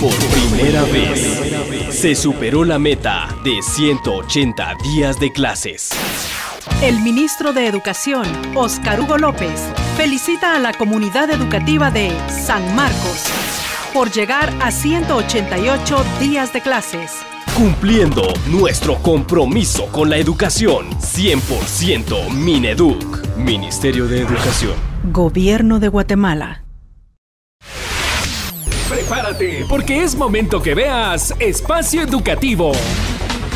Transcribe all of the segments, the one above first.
Por primera vez, se superó la meta de 180 días de clases. El ministro de Educación, Óscar Hugo López, felicita a la comunidad educativa de San Marcos por llegar a 188 días de clases. Cumpliendo nuestro compromiso con la educación, 100% Mineduc, Ministerio de Educación. Gobierno de Guatemala. Porque es momento que veas Espacio Educativo.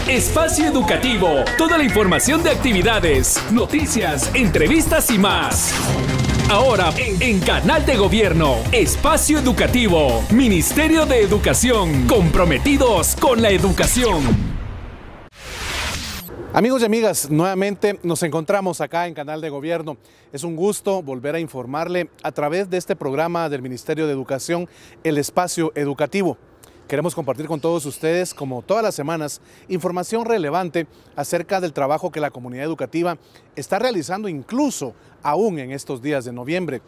Espacio Educativo, toda la información de actividades, noticias, entrevistas y más. Ahora en, Canal de Gobierno, Espacio Educativo, Ministerio de Educación, comprometidos con la educación. Amigos y amigas, nuevamente nos encontramos acá en Canal de Gobierno. Es un gusto volver a informarle a través de este programa del Ministerio de Educación, el Espacio Educativo. Queremos compartir con todos ustedes, como todas las semanas, información relevante acerca del trabajo que la comunidad educativa está realizando incluso aún en estos días de noviembre.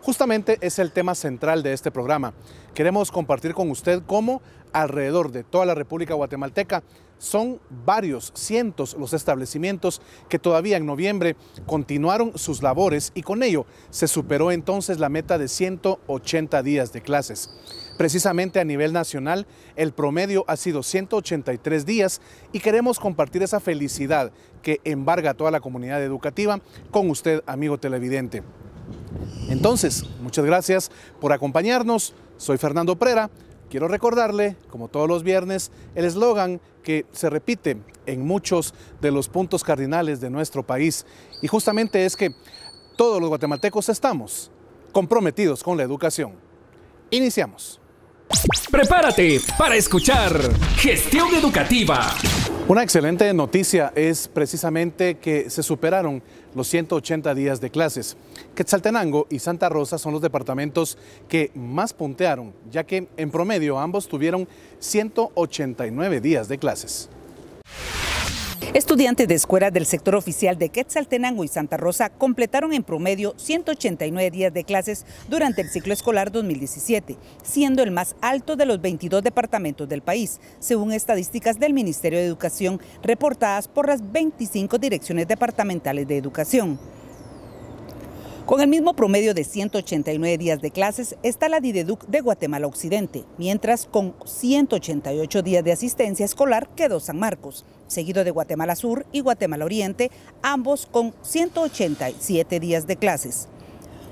Justamente es el tema central de este programa. Queremos compartir con usted cómo alrededor de toda la República Guatemalteca son varios, cientos los establecimientos que todavía en noviembre continuaron sus labores y con ello se superó entonces la meta de 180 días de clases. Precisamente a nivel nacional el promedio ha sido 183 días y queremos compartir esa felicidad que embarga a toda la comunidad educativa con usted, amigo televidente. Entonces, muchas gracias por acompañarnos. Soy Fernando Prera. Quiero recordarle, como todos los viernes, el eslogan que se repite en muchos de los puntos cardinales de nuestro país. Y justamente es que todos los guatemaltecos estamos comprometidos con la educación. Iniciamos. Prepárate para escuchar Gestión Educativa. Una excelente noticia es precisamente que se superaron los 180 días de clases. Quetzaltenango y Santa Rosa son los departamentos que más puntearon, ya que en promedio ambos tuvieron 189 días de clases. Estudiantes de escuelas del sector oficial de Quetzaltenango y Santa Rosa completaron en promedio 189 días de clases durante el ciclo escolar 2017, siendo el más alto de los 22 departamentos del país, según estadísticas del Ministerio de Educación reportadas por las 25 direcciones departamentales de educación. Con el mismo promedio de 189 días de clases está la Dideduc de Guatemala Occidente, mientras con 188 días de asistencia escolar quedó San Marcos, seguido de Guatemala Sur y Guatemala Oriente, ambos con 187 días de clases.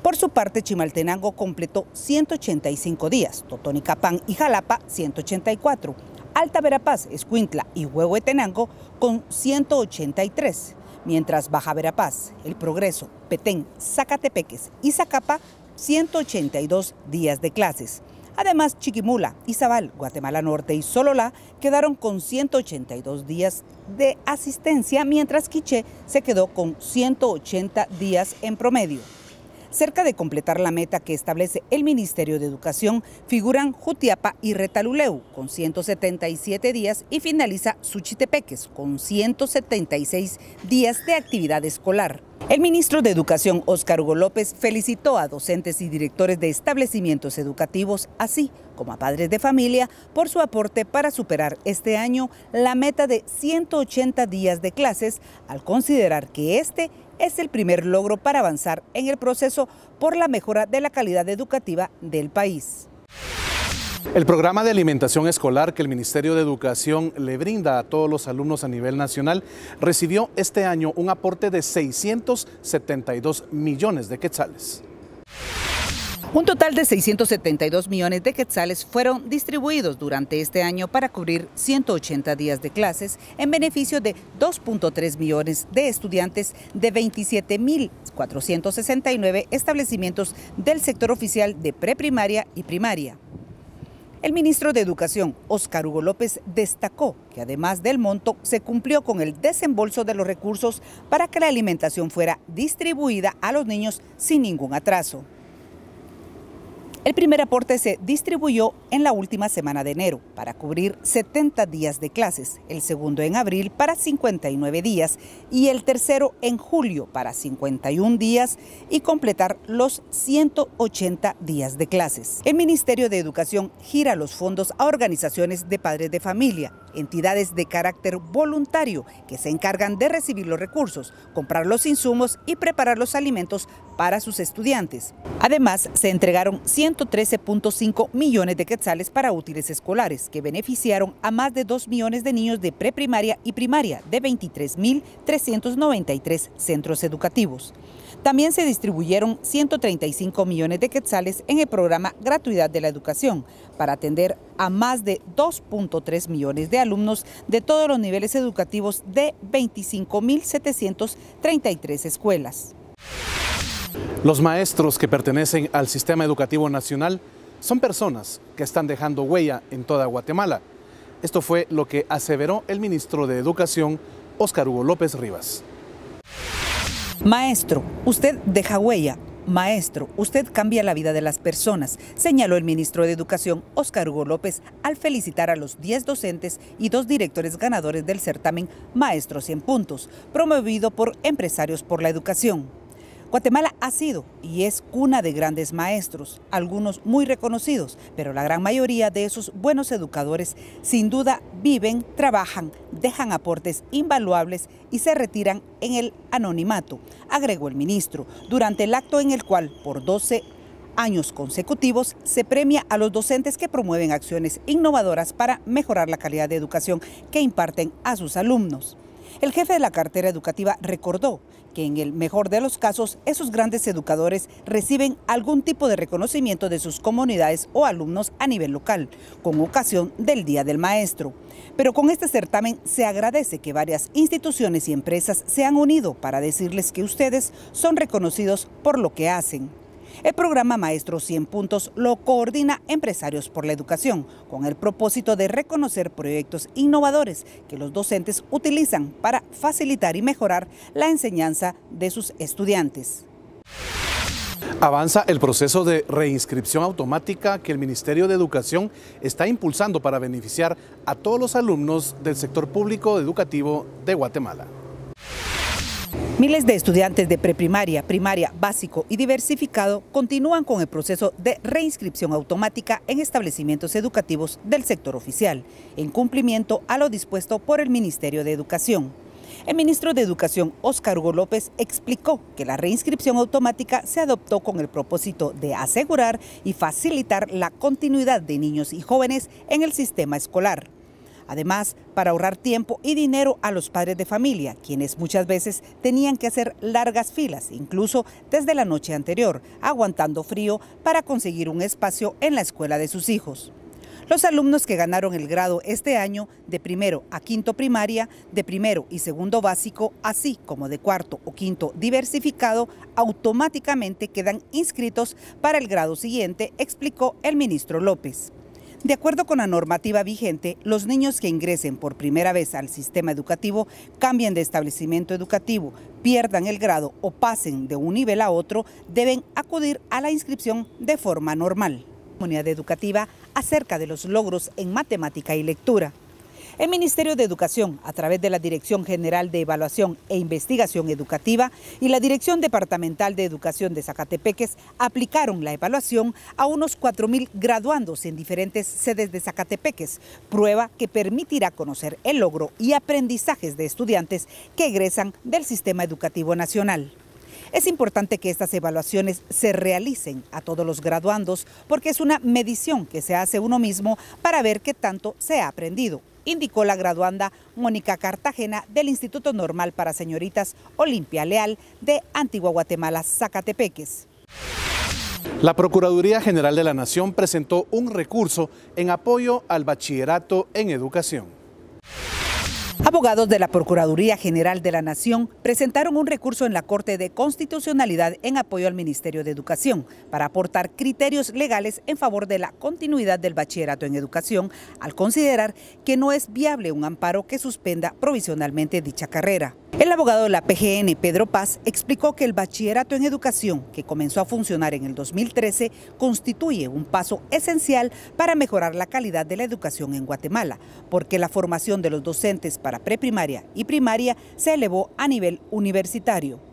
Por su parte, Chimaltenango completó 185 días, Totonicapán y Jalapa 184, Alta Verapaz, Escuintla y Huehuetenango con 183 mientras Baja Verapaz, El Progreso, Petén, Zacatepeques y Zacapa 182 días de clases. Además, Chiquimula, Izabal, Guatemala Norte y Sololá quedaron con 182 días de asistencia, mientras Quiché se quedó con 180 días en promedio. Cerca de completar la meta que establece el Ministerio de Educación, figuran Jutiapa y Retaluleu con 177 días y finaliza Suchitepeques con 176 días de actividad escolar. El ministro de Educación, Óscar Hugo López, felicitó a docentes y directores de establecimientos educativos, así como a padres de familia, por su aporte para superar este año la meta de 180 días de clases, al considerar que este es el primer logro para avanzar en el proceso por la mejora de la calidad educativa del país. El programa de alimentación escolar que el Ministerio de Educación le brinda a todos los alumnos a nivel nacional recibió este año un aporte de 672 millones de quetzales. Un total de 672 millones de quetzales fueron distribuidos durante este año para cubrir 180 días de clases en beneficio de 2.3 millones de estudiantes de 27.469 establecimientos del sector oficial de preprimaria y primaria. El ministro de Educación, Óscar Hugo López, destacó que además del monto se cumplió con el desembolso de los recursos para que la alimentación fuera distribuida a los niños sin ningún atraso. El primer aporte se distribuyó en la última semana de enero para cubrir 70 días de clases, el segundo en abril para 59 días y el tercero en julio para 51 días y completar los 180 días de clases. El Ministerio de Educación gira los fondos a organizaciones de padres de familia, entidades de carácter voluntario que se encargan de recibir los recursos, comprar los insumos y preparar los alimentos para sus estudiantes. Además, se entregaron 113.5 millones de quetzales para útiles escolares, que beneficiaron a más de 2 millones de niños de preprimaria y primaria de 23.393 centros educativos. También se distribuyeron 135 millones de quetzales en el programa Gratuidad de la Educación para atender a más de 2.3 millones de alumnos de todos los niveles educativos de 25.733 escuelas. Los maestros que pertenecen al sistema educativo nacional son personas que están dejando huella en toda Guatemala. Esto fue lo que aseveró el ministro de Educación, Óscar Hugo López Rivas. Maestro, usted deja huella. Maestro, usted cambia la vida de las personas, señaló el ministro de Educación, Óscar Hugo López, al felicitar a los 10 docentes y dos directores ganadores del certamen Maestros 100 Puntos, promovido por Empresarios por la Educación. Guatemala ha sido y es cuna de grandes maestros, algunos muy reconocidos, pero la gran mayoría de esos buenos educadores sin duda viven, trabajan, dejan aportes invaluables y se retiran en el anonimato, agregó el ministro, durante el acto en el cual por 12 años consecutivos se premia a los docentes que promueven acciones innovadoras para mejorar la calidad de educación que imparten a sus alumnos. El jefe de la cartera educativa recordó que en el mejor de los casos esos grandes educadores reciben algún tipo de reconocimiento de sus comunidades o alumnos a nivel local, con ocasión del Día del Maestro. Pero con este certamen se agradece que varias instituciones y empresas se han unido para decirles que ustedes son reconocidos por lo que hacen. El programa Maestro 100 Puntos lo coordina Empresarios por la Educación, con el propósito de reconocer proyectos innovadores que los docentes utilizan para facilitar y mejorar la enseñanza de sus estudiantes. Avanza el proceso de reinscripción automática que el Ministerio de Educación está impulsando para beneficiar a todos los alumnos del sector público educativo de Guatemala. Miles de estudiantes de preprimaria, primaria, básico y diversificado continúan con el proceso de reinscripción automática en establecimientos educativos del sector oficial, en cumplimiento a lo dispuesto por el Ministerio de Educación. El ministro de Educación, Óscar Hugo López, explicó que la reinscripción automática se adoptó con el propósito de asegurar y facilitar la continuidad de niños y jóvenes en el sistema escolar. Además, para ahorrar tiempo y dinero a los padres de familia, quienes muchas veces tenían que hacer largas filas, incluso desde la noche anterior, aguantando frío para conseguir un espacio en la escuela de sus hijos. Los alumnos que ganaron el grado este año de primero a quinto primaria, de primero y segundo básico, así como de cuarto o quinto diversificado, automáticamente quedan inscritos para el grado siguiente, explicó el ministro López. De acuerdo con la normativa vigente, los niños que ingresen por primera vez al sistema educativo, cambien de establecimiento educativo, pierdan el grado o pasen de un nivel a otro, deben acudir a la inscripción de forma normal. Comunidad educativa acerca de los logros en matemática y lectura. El Ministerio de Educación, a través de la Dirección General de Evaluación e Investigación Educativa y la Dirección Departamental de Educación de Zacatepeques, aplicaron la evaluación a unos 4.000 graduandos en diferentes sedes de Zacatepeques, prueba que permitirá conocer el logro y aprendizajes de estudiantes que egresan del sistema educativo nacional. Es importante que estas evaluaciones se realicen a todos los graduandos porque es una medición que se hace uno mismo para ver qué tanto se ha aprendido indicó la graduanda Mónica Cartagena del Instituto Normal para Señoritas Olimpia Leal de Antigua Guatemala, Zacatepeques. La Procuraduría General de la Nación presentó un recurso en apoyo al bachillerato en educación. Abogados de la Procuraduría General de la Nación presentaron un recurso en la Corte de Constitucionalidad en apoyo al Ministerio de Educación para aportar criterios legales en favor de la continuidad del bachillerato en educación al considerar que no es viable un amparo que suspenda provisionalmente dicha carrera. El abogado de la PGN, Pedro Paz, explicó que el bachillerato en educación, que comenzó a funcionar en el 2013, constituye un paso esencial para mejorar la calidad de la educación en Guatemala, porque la formación de los docentes para preprimaria y primaria se elevó a nivel universitario.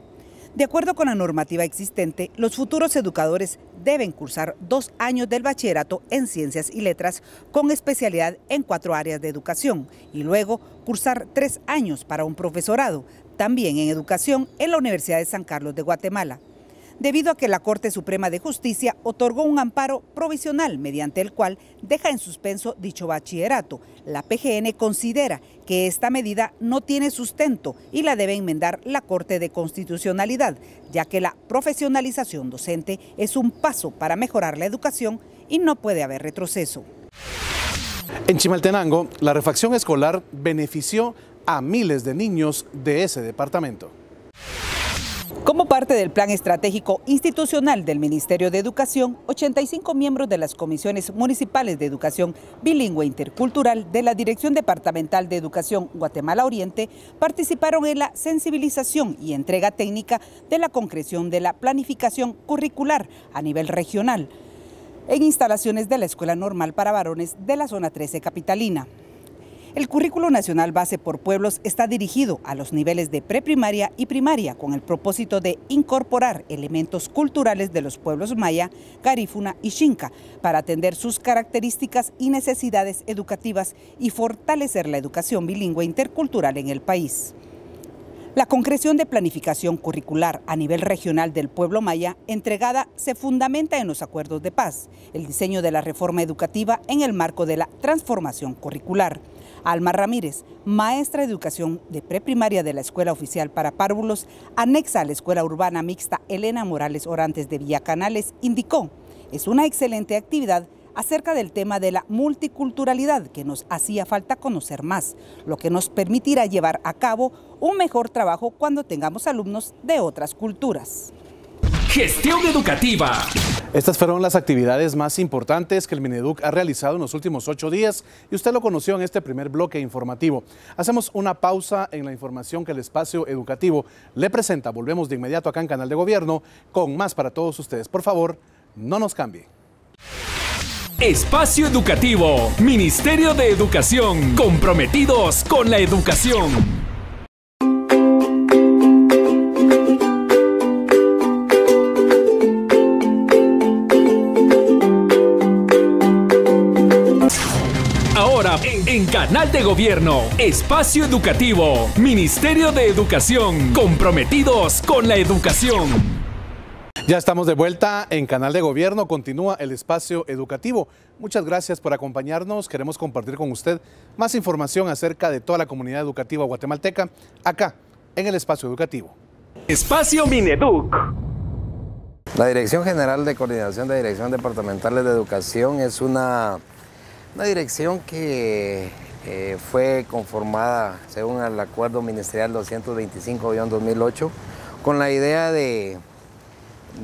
De acuerdo con la normativa existente, los futuros educadores deben cursar dos años del bachillerato en ciencias y letras con especialidad en cuatro áreas de educación y luego cursar tres años para un profesorado, también en educación en la Universidad de San Carlos de Guatemala debido a que la Corte Suprema de Justicia otorgó un amparo provisional mediante el cual deja en suspenso dicho bachillerato. La PGN considera que esta medida no tiene sustento y la debe enmendar la Corte de Constitucionalidad, ya que la profesionalización docente es un paso para mejorar la educación y no puede haber retroceso. En Chimaltenango, la refacción escolar benefició a miles de niños de ese departamento. Como parte del plan estratégico institucional del Ministerio de Educación, 85 miembros de las comisiones municipales de educación bilingüe intercultural de la Dirección Departamental de Educación Guatemala Oriente participaron en la sensibilización y entrega técnica de la concreción de la planificación curricular a nivel regional en instalaciones de la Escuela Normal para Varones de la Zona 13 Capitalina. El currículo nacional base por pueblos está dirigido a los niveles de preprimaria y primaria con el propósito de incorporar elementos culturales de los pueblos maya, garífuna y xinca para atender sus características y necesidades educativas y fortalecer la educación bilingüe intercultural en el país. La concreción de planificación curricular a nivel regional del pueblo maya entregada se fundamenta en los acuerdos de paz, el diseño de la reforma educativa en el marco de la transformación curricular, Alma Ramírez, maestra de educación de preprimaria de la Escuela Oficial para Párvulos, anexa a la Escuela Urbana Mixta Elena Morales Orantes de Villacanales, indicó, es una excelente actividad acerca del tema de la multiculturalidad que nos hacía falta conocer más, lo que nos permitirá llevar a cabo un mejor trabajo cuando tengamos alumnos de otras culturas. Gestión educativa. Estas fueron las actividades más importantes que el Mineduc ha realizado en los últimos ocho días y usted lo conoció en este primer bloque informativo. Hacemos una pausa en la información que el espacio educativo le presenta. Volvemos de inmediato acá en Canal de Gobierno con más para todos ustedes. Por favor, no nos cambie. Espacio Educativo, Ministerio de Educación, comprometidos con la educación. Canal de Gobierno, Espacio Educativo, Ministerio de Educación, comprometidos con la educación. Ya estamos de vuelta en Canal de Gobierno, continúa el espacio educativo. Muchas gracias por acompañarnos, queremos compartir con usted más información acerca de toda la comunidad educativa guatemalteca acá en el espacio educativo. Espacio Mineduc. La Dirección General de Coordinación de Dirección Departamentales de Educación es una una dirección que eh, fue conformada según el Acuerdo Ministerial 225-2008 con la idea de,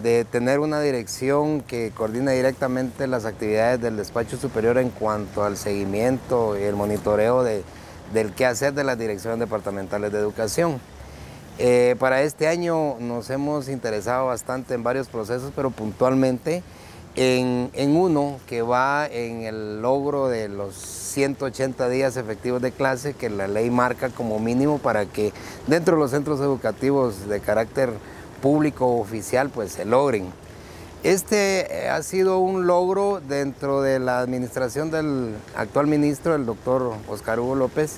de tener una dirección que coordine directamente las actividades del despacho superior en cuanto al seguimiento y el monitoreo de, del quehacer de las direcciones departamentales de educación. Eh, para este año nos hemos interesado bastante en varios procesos, pero puntualmente en, uno que va en el logro de los 180 días efectivos de clase que la ley marca como mínimo para que dentro de los centros educativos de carácter público oficial pues se logren. Este eh, ha sido un logro dentro de la administración del actual ministro, el doctor Oscar Hugo López.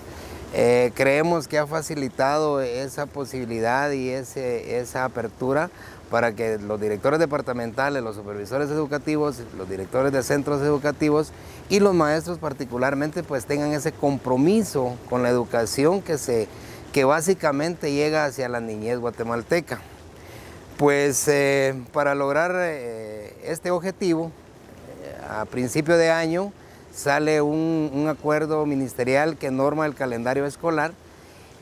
Eh, creemos que ha facilitado esa posibilidad y esa apertura para que los directores departamentales, los supervisores educativos, los directores de centros educativos y los maestros particularmente pues tengan ese compromiso con la educación que, se, que básicamente llega hacia la niñez guatemalteca. Pues eh, para lograr eh, este objetivo, a principio de año sale un, un, acuerdo ministerial que norma el calendario escolar.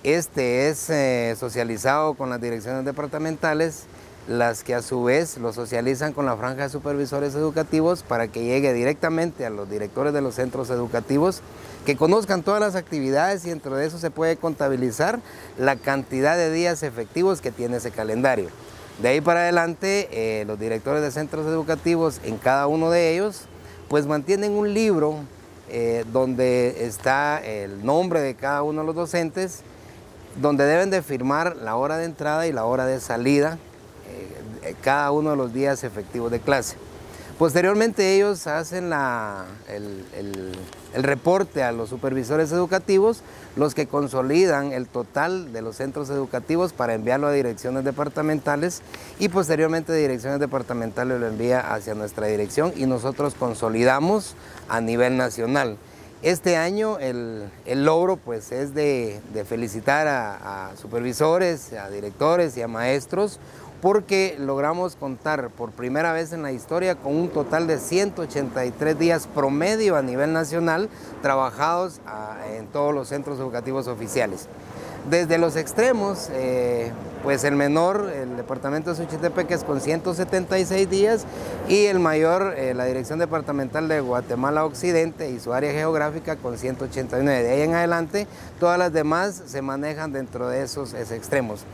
Este es socializado con las direcciones departamentales las que a su vez lo socializan con la franja de supervisores educativos para que llegue directamente a los directores de los centros educativos, que conozcan todas las actividades y dentro de eso se puede contabilizar la cantidad de días efectivos que tiene ese calendario. De ahí para adelante, eh, los directores de centros educativos en cada uno de ellos, pues mantienen un libro eh, donde está el nombre de cada uno de los docentes, donde deben de firmar la hora de entrada y la hora de salida, eh, cada uno de los días efectivos de clase. Posteriormente ellos hacen el, reporte a los supervisores educativos, los que consolidan el total de los centros educativos para enviarlo a direcciones departamentales y posteriormente direcciones departamentales lo envía hacia nuestra dirección y nosotros consolidamos a nivel nacional. Este año el, logro pues es de, felicitar a supervisores, a directores y a maestros porque logramos contar por primera vez en la historia con un total de 183 días promedio a nivel nacional trabajados ah, en todos los centros educativos oficiales. Desde los extremos, eh, pues el menor, el departamento de Suchitepeque es con 176 días y el mayor, eh, la Dirección Departamental de Guatemala Occidente y su área geográfica con 189. De ahí en adelante, todas las demás se manejan dentro de esos extremos.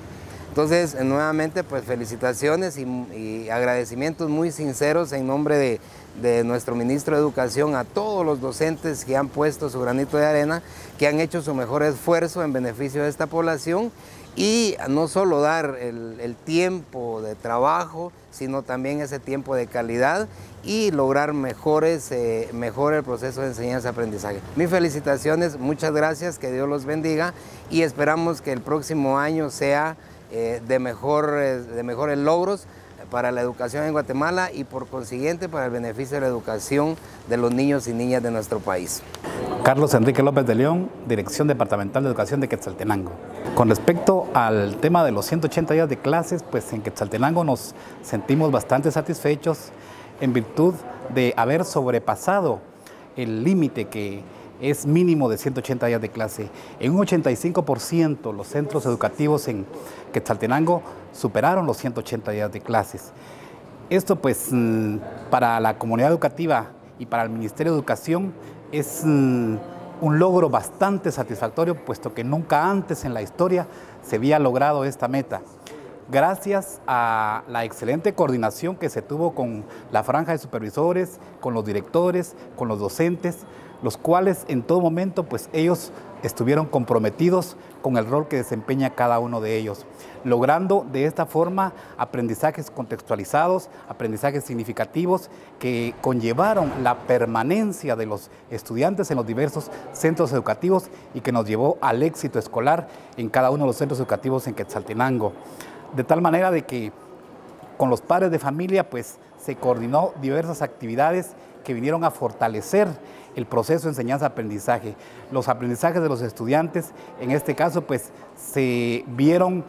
Entonces, eh, nuevamente, pues felicitaciones y, agradecimientos muy sinceros en nombre de, nuestro ministro de Educación a todos los docentes que han puesto su granito de arena, que han hecho su mejor esfuerzo en beneficio de esta población y no solo dar el, tiempo de trabajo, sino también ese tiempo de calidad y lograr mejores, eh, mejor el proceso de enseñanza-aprendizaje. Mis felicitaciones, muchas gracias, que Dios los bendiga y esperamos que el próximo año sea eh, de, mejor, de mejores logros para la educación en Guatemala y por consiguiente para el beneficio de la educación de los niños y niñas de nuestro país. Carlos Enrique López de León, Dirección Departamental de Educación de Quetzaltenango. Con respecto al tema de los 180 días de clases, pues en Quetzaltenango nos sentimos bastante satisfechos en virtud de haber sobrepasado el límite que es mínimo de 180 días de clase. En un 85% los centros educativos en Quetzaltenango superaron los 180 días de clases. Esto pues mm, para la comunidad educativa y para el Ministerio de Educación es mm, un logro bastante satisfactorio, puesto que nunca antes en la historia se había logrado esta meta. Gracias a la excelente coordinación que se tuvo con la franja de supervisores, con los directores, con los docentes, los cuales en todo momento pues ellos estuvieron comprometidos con el rol que desempeña cada uno de ellos, logrando de esta forma aprendizajes contextualizados, aprendizajes significativos que conllevaron la permanencia de los estudiantes en los diversos centros educativos y que nos llevó al éxito escolar en cada uno de los centros educativos en Quetzaltenango. De tal manera de que con los padres de familia pues se coordinó diversas actividades que vinieron a fortalecer el proceso de enseñanza-aprendizaje. Los aprendizajes de los estudiantes, en este caso, pues se vieron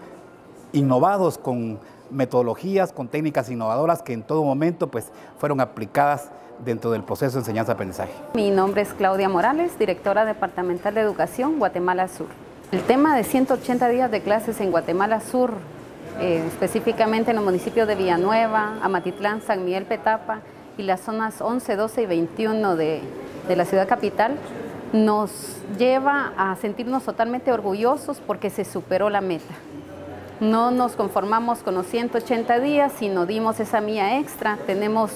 innovados con metodologías, con técnicas innovadoras que en todo momento pues fueron aplicadas dentro del proceso de enseñanza-aprendizaje. Mi nombre es Claudia Morales, directora departamental de educación Guatemala Sur. El tema de 180 días de clases en Guatemala Sur, eh, específicamente en los municipios de Villanueva, Amatitlán, San Miguel Petapa y las zonas 11, 12 y 21 de, de la ciudad capital nos lleva a sentirnos totalmente orgullosos porque se superó la meta. No nos conformamos con los 180 días, sino dimos esa mía extra. Tenemos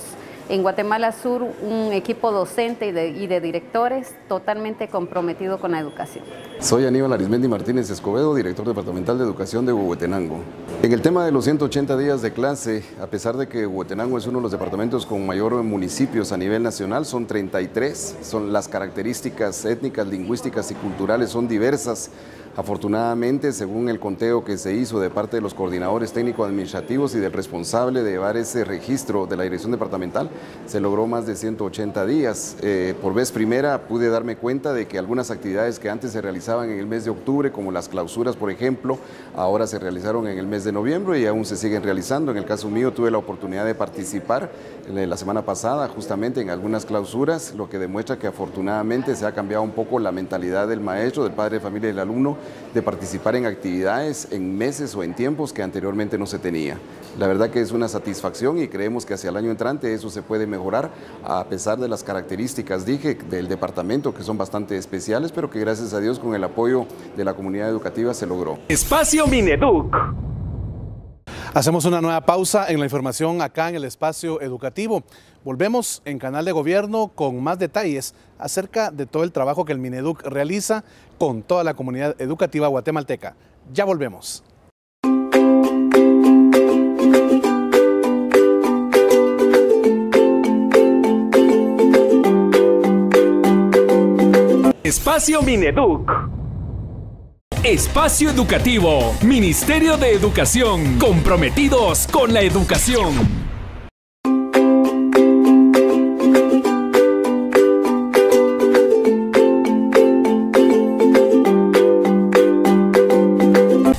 en Guatemala Sur un equipo docente y de, directores totalmente comprometido con la educación. Soy Aníbal Arismendi Martínez Escobedo, director departamental de educación de Huehuetenango. En el tema de los 180 días de clase, a pesar de que Huehuetenango es uno de los departamentos con mayor municipios a nivel nacional, son 33, son las características étnicas, lingüísticas y culturales son diversas Afortunadamente, según el conteo que se hizo de parte de los coordinadores técnico-administrativos y del responsable de llevar ese registro de la dirección departamental, se logró más de 180 días. Eh, por vez primera pude darme cuenta de que algunas actividades que antes se realizaban en el mes de octubre, como las clausuras, por ejemplo, ahora se realizaron en el mes de noviembre y aún se siguen realizando. En el caso mío tuve la oportunidad de participar la semana pasada, justamente en algunas clausuras, lo que demuestra que afortunadamente se ha cambiado un poco la mentalidad del maestro, del padre de familia y del alumno de participar en actividades en meses o en tiempos que anteriormente no se tenía. La verdad que es una satisfacción y creemos que hacia el año entrante eso se puede mejorar a pesar de las características, dije, del departamento que son bastante especiales, pero que gracias a Dios con el apoyo de la comunidad educativa se logró. Espacio Mineduc. Hacemos una nueva pausa en la información acá en el espacio educativo. Volvemos en Canal de Gobierno con más detalles acerca de todo el trabajo que el Mineduc realiza con toda la comunidad educativa guatemalteca. Ya volvemos. Espacio Mineduc. Espacio Educativo, Ministerio de Educación, comprometidos con la educación.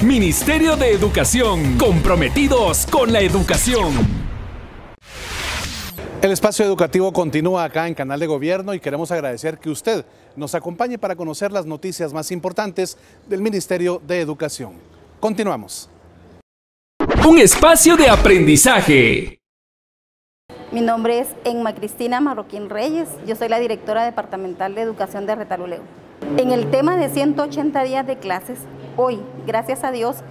Ministerio de Educación, comprometidos con la educación. El espacio educativo continúa acá en Canal de Gobierno y queremos agradecer que usted nos acompañe para conocer las noticias más importantes del Ministerio de Educación. Continuamos. Un espacio de aprendizaje. Mi nombre es Enma Cristina Marroquín Reyes, yo soy la directora departamental de educación de Retaluleo. En el tema de 180 días de clases, hoy, gracias a Dios,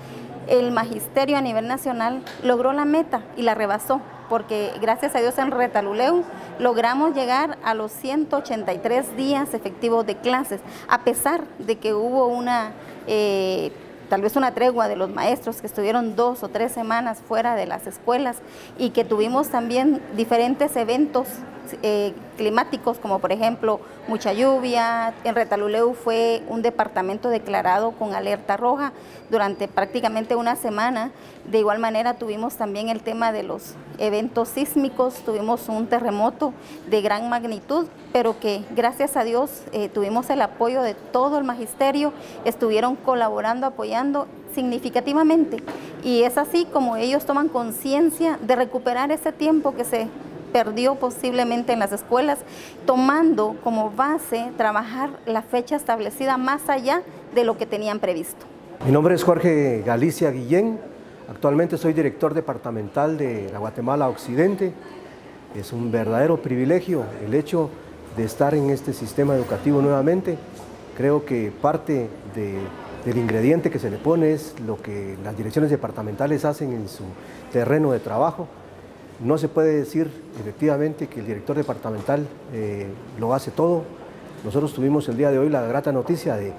el magisterio a nivel nacional logró la meta y la rebasó porque gracias a Dios en Retaluleu logramos llegar a los 183 días efectivos de clases, a pesar de que hubo una... Eh, tal vez una tregua de los maestros que estuvieron dos o tres semanas fuera de las escuelas y que tuvimos también diferentes eventos eh, climáticos, como por ejemplo mucha lluvia. En Retaluleu fue un departamento declarado con alerta roja durante prácticamente una semana. De igual manera tuvimos también el tema de los eventos sísmicos, tuvimos un terremoto de gran magnitud, pero que gracias a Dios eh, tuvimos el apoyo de todo el magisterio, estuvieron colaborando, apoyando significativamente. Y es así como ellos toman conciencia de recuperar ese tiempo que se perdió posiblemente en las escuelas, tomando como base trabajar la fecha establecida más allá de lo que tenían previsto. Mi nombre es Jorge Galicia Guillén, actualmente soy director departamental de la Guatemala Occidente. Es un verdadero privilegio el hecho de estar en este sistema educativo nuevamente. Creo que parte del ingrediente que se le pone es lo que las direcciones departamentales hacen en su terreno de trabajo no se puede decir efectivamente que el director departamental eh, lo hace todo. Nosotros tuvimos el día de hoy la grata noticia de,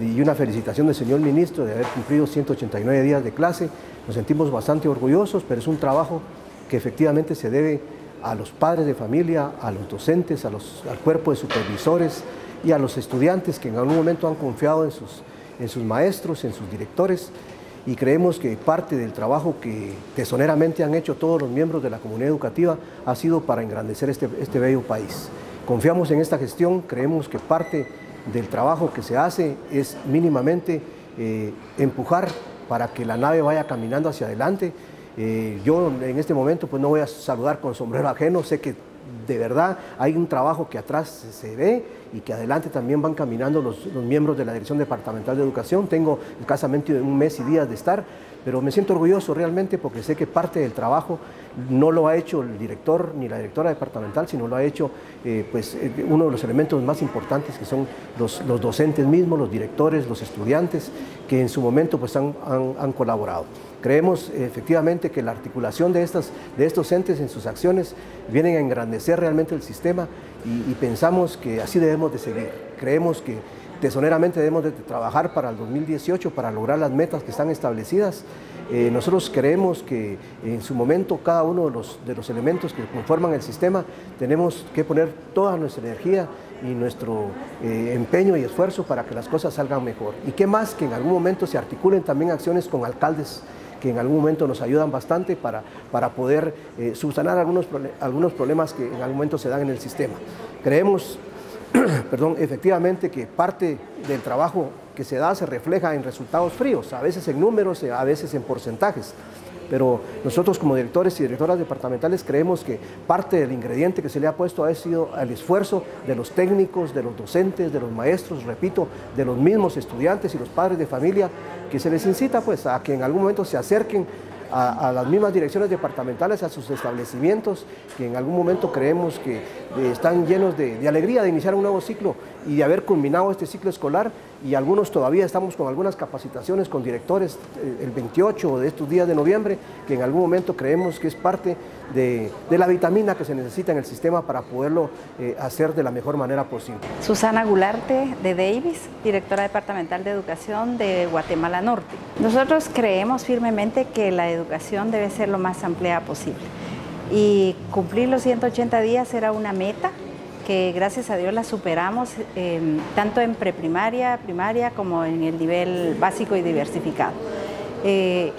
y una felicitación del señor ministro de haber cumplido 189 días de clase. Nos sentimos bastante orgullosos, pero es un trabajo que efectivamente se debe a los padres de familia, a los docentes, a los, al cuerpo de supervisores y a los estudiantes que en algún momento han confiado en sus, en sus maestros, en sus directores y creemos que parte del trabajo que tesoneramente han hecho todos los miembros de la comunidad educativa ha sido para engrandecer este, este bello país. Confiamos en esta gestión, creemos que parte del trabajo que se hace es mínimamente eh, empujar para que la nave vaya caminando hacia adelante. Eh, yo en este momento pues no voy a saludar con sombrero ajeno, sé que de verdad hay un trabajo que atrás se ve y que adelante también van caminando los, miembros de la Dirección Departamental de Educación. Tengo escasamente un mes y días de estar, pero me siento orgulloso realmente porque sé que parte del trabajo no lo ha hecho el director ni la directora departamental, sino lo ha hecho eh, pues, eh, uno de los elementos más importantes que son los, docentes mismos, los directores, los estudiantes, que en su momento pues, han, han colaborado. Creemos efectivamente que la articulación de, estas, de estos entes en sus acciones vienen a engrandecer realmente el sistema y, pensamos que así debemos de seguir. Creemos que tesoneramente debemos de trabajar para el 2018 para lograr las metas que están establecidas. Eh, nosotros creemos que en su momento cada uno de los, de los elementos que conforman el sistema tenemos que poner toda nuestra energía y nuestro eh, empeño y esfuerzo para que las cosas salgan mejor. Y qué más que en algún momento se articulen también acciones con alcaldes que en algún momento nos ayudan bastante para, para poder eh, subsanar algunos, algunos problemas que en algún momento se dan en el sistema. Creemos, perdón, efectivamente que parte del trabajo que se da se refleja en resultados fríos, a veces en números, a veces en porcentajes pero nosotros como directores y directoras departamentales creemos que parte del ingrediente que se le ha puesto ha sido el esfuerzo de los técnicos, de los docentes, de los maestros, repito, de los mismos estudiantes y los padres de familia, que se les incita pues a que en algún momento se acerquen a, las mismas direcciones departamentales, a sus establecimientos, que en algún momento creemos que eh, están llenos de, de, alegría de iniciar un nuevo ciclo y de haber culminado este ciclo escolar y algunos todavía estamos con algunas capacitaciones con directores eh, el 28 de estos días de noviembre, que en algún momento creemos que es parte de, la vitamina que se necesita en el sistema para poderlo eh, hacer de la mejor manera posible. Susana Gularte de Davis, directora departamental de educación de Guatemala Norte. Nosotros creemos firmemente que la educación debe ser lo más amplia posible y cumplir los 180 días era una meta que gracias a Dios la superamos em, tanto en preprimaria, primaria como en el nivel básico y diversificado. Eh,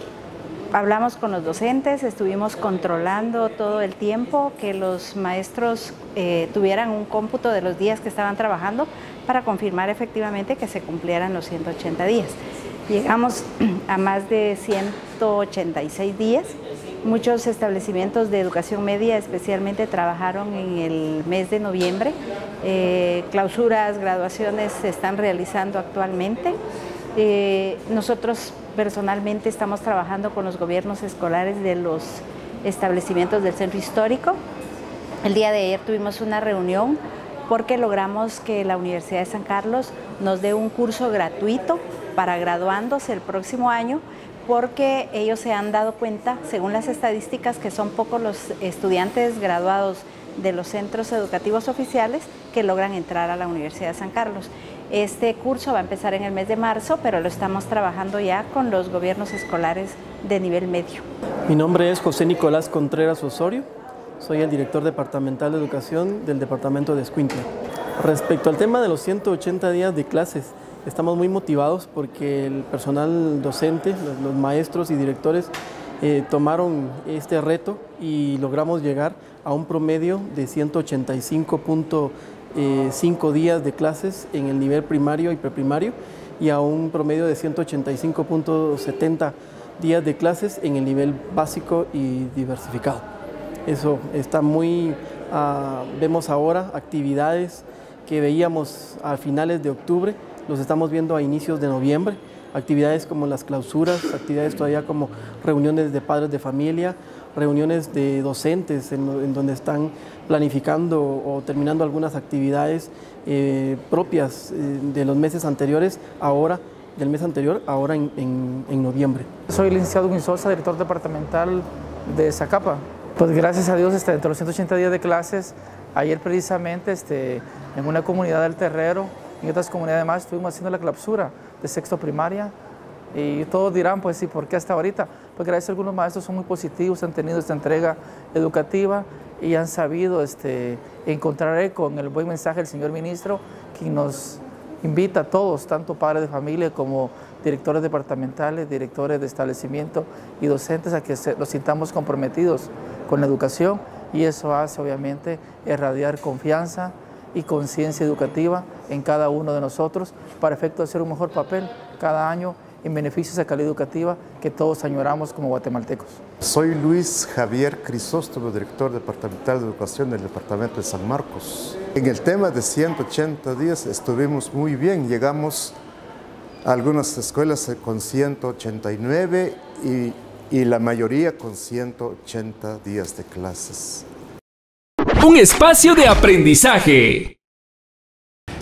hablamos con los docentes, estuvimos controlando todo el tiempo que los maestros eh, tuvieran un cómputo de los días que estaban trabajando para confirmar efectivamente que se cumplieran los 180 días. Llegamos a más de 186 días Muchos establecimientos de educación media especialmente trabajaron en el mes de noviembre. Eh, clausuras, graduaciones se están realizando actualmente. Eh, nosotros personalmente estamos trabajando con los gobiernos escolares de los establecimientos del centro histórico. El día de ayer tuvimos una reunión porque logramos que la Universidad de San Carlos nos dé un curso gratuito para graduandos el próximo año porque ellos se han dado cuenta, según las estadísticas, que son pocos los estudiantes graduados de los centros educativos oficiales que logran entrar a la Universidad de San Carlos. Este curso va a empezar en el mes de marzo, pero lo estamos trabajando ya con los gobiernos escolares de nivel medio. Mi nombre es José Nicolás Contreras Osorio, soy el director departamental de educación del departamento de Escuintla. Respecto al tema de los 180 días de clases, Estamos muy motivados porque el personal docente, los, maestros y directores eh, tomaron este reto y logramos llegar a un promedio de 185.5 eh, días de clases en el nivel primario y preprimario y a un promedio de 185.70 días de clases en el nivel básico y diversificado. Eso está muy, ah, vemos ahora actividades que veíamos a finales de octubre, los estamos viendo a inicios de noviembre. Actividades como las clausuras, actividades todavía como reuniones de padres de familia, reuniones de docentes en, donde están planificando o terminando algunas actividades eh, propias eh, de los meses anteriores, ahora del mes anterior, ahora en, noviembre. Soy el licenciado Guinzosa, director departamental de Zacapa. Pues gracias a Dios, este, dentro de los 180 días de clases, ayer precisamente este, en una comunidad del Terrero, en otras comunidades más estuvimos haciendo la clausura de sexto primaria y todos dirán, pues sí, ¿por qué hasta ahorita? Porque gracias a algunos maestros son muy positivos, han tenido esta entrega educativa y han sabido este, encontrar con el buen mensaje del señor ministro, quien nos invita a todos, tanto padres de familia como directores departamentales, directores de establecimiento y docentes a que nos sintamos comprometidos con la educación y eso hace obviamente irradiar confianza, y conciencia educativa en cada uno de nosotros para efecto de hacer un mejor papel cada año en beneficio de esa calidad educativa que todos añoramos como guatemaltecos. Soy Luis Javier Crisóstomo, director departamental de educación del departamento de San Marcos. En el tema de 180 días estuvimos muy bien, llegamos a algunas escuelas con 189 y, y la mayoría con 180 días de clases un espacio de aprendizaje.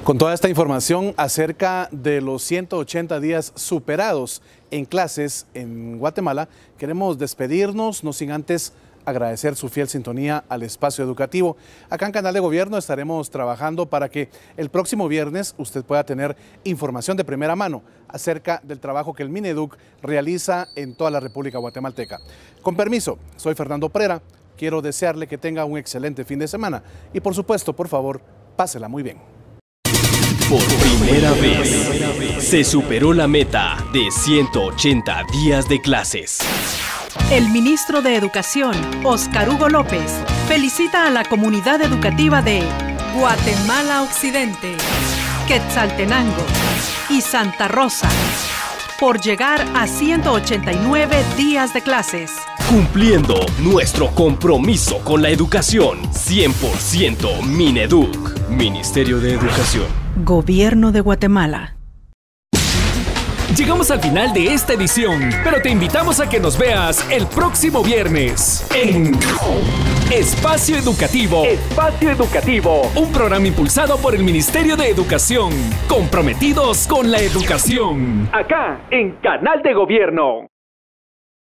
Con toda esta información acerca de los 180 días superados en clases en Guatemala, queremos despedirnos, no sin antes agradecer su fiel sintonía al espacio educativo. Acá en Canal de Gobierno estaremos trabajando para que el próximo viernes usted pueda tener información de primera mano acerca del trabajo que el Mineduc realiza en toda la República Guatemalteca. Con permiso, soy Fernando Prera quiero desearle que tenga un excelente fin de semana y por supuesto, por favor, pásela muy bien. Por primera vez se superó la meta de 180 días de clases. El ministro de Educación, Oscar Hugo López, felicita a la comunidad educativa de Guatemala Occidente, Quetzaltenango y Santa Rosa por llegar a 189 días de clases. cumpliendo nuestro compromiso con la educación. 100% Mineduc, Ministerio de Educación. Gobierno de Guatemala. Llegamos al final de esta edición, pero te invitamos a que nos veas el próximo viernes en Espacio Educativo. Espacio Educativo. Un programa impulsado por el Ministerio de Educación. Comprometidos con la educación. Acá, en Canal de Gobierno.